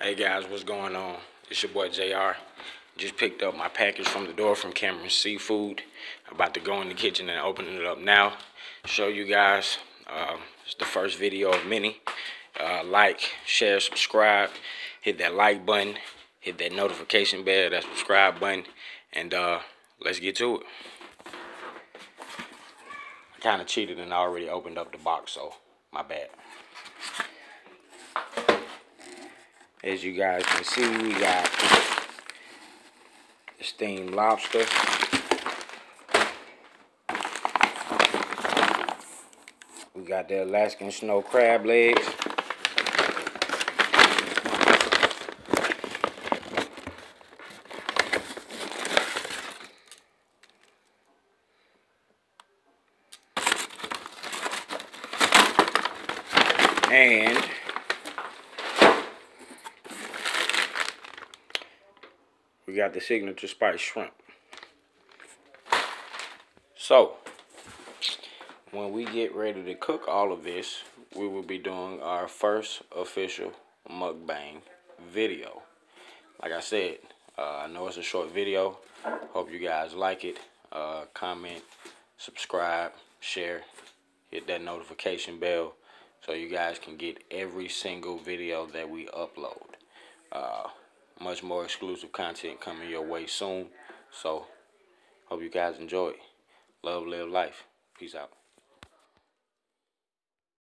Hey guys, what's going on? It's your boy JR. Just picked up my package from the door from Cameron Seafood. About to go in the kitchen and open it up now. Show you guys. Um, it's the first video of many. Uh, like, share, subscribe. Hit that like button. Hit that notification bell, that subscribe button. And uh, let's get to it. I kind of cheated and I already opened up the box, so my bad. As you guys can see, we got the steamed lobster. We got the Alaskan snow crab legs. And we got the signature spice shrimp. So, when we get ready to cook all of this, we will be doing our first official mukbang video. Like I said, uh, I know it's a short video. Hope you guys like it. Uh, comment, subscribe, share, hit that notification bell so you guys can get every single video that we upload. Uh, much more exclusive content coming your way soon. So, hope you guys enjoy. Love, live life. Peace out.